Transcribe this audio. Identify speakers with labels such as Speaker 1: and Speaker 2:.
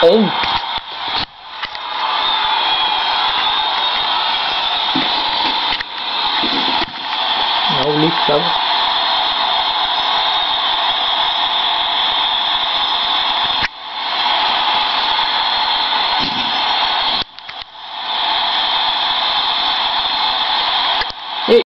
Speaker 1: ôm nấu lít đâu?